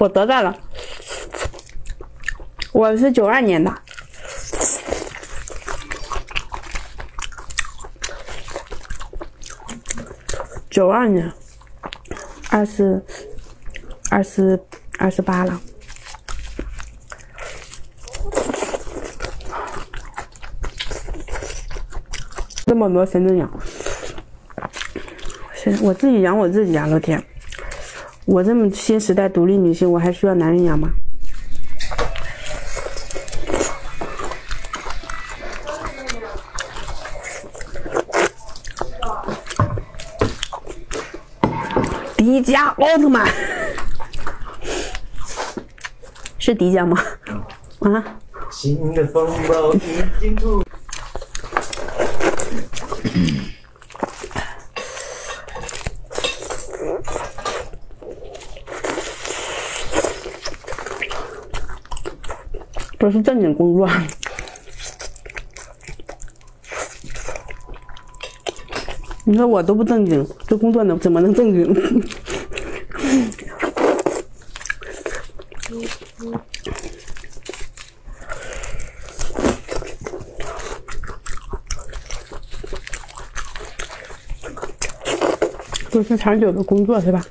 我多大了？我是九二年的。九二年，二十，二十，二十八了。这么多谁能养？谁？我自己养我自己啊！老天，我这么新时代独立女性，我还需要男人养吗？迪迦奥特曼 是迪迦吗？啊？新的风暴已经出。这是正经工作。你说我都不正经，这工作能怎么能正经？都是长久的工作是吧？